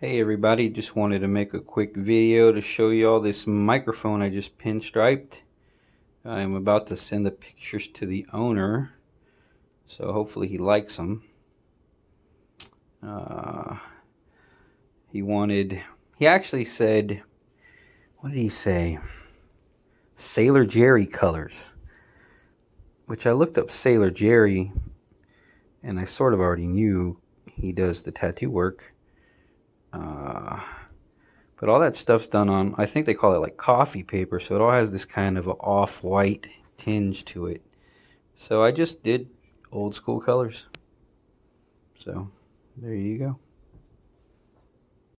Hey everybody, just wanted to make a quick video to show you all this microphone I just pinstriped. I'm about to send the pictures to the owner, so hopefully he likes them. Uh, he wanted, he actually said, what did he say? Sailor Jerry colors. Which I looked up Sailor Jerry, and I sort of already knew he does the tattoo work but all that stuff's done on, I think they call it like coffee paper, so it all has this kind of off-white tinge to it. So I just did old school colors. So there you go.